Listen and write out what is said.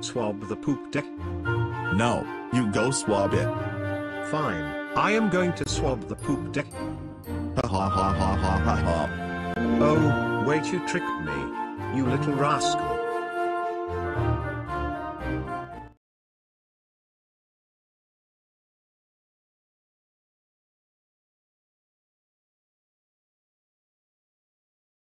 swab the poop deck? No, you go swab it. Fine, I am going to swab the poop deck. Ha ha ha ha ha ha ha. Oh, wait you tricked me. You little rascal.